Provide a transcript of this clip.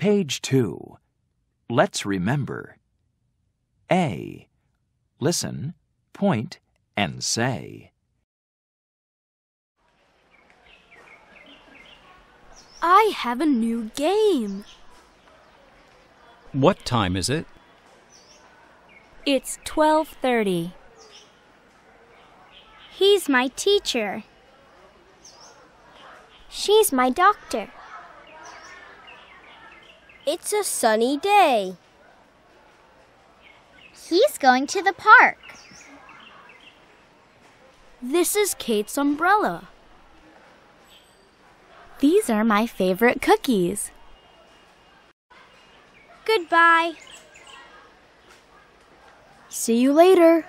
Page 2. Let's remember. A. Listen, point, and say. I have a new game. What time is it? It's 12:30. He's my teacher. She's my doctor. It's a sunny day. He's going to the park. This is Kate's umbrella. These are my favorite cookies. Goodbye. See you later.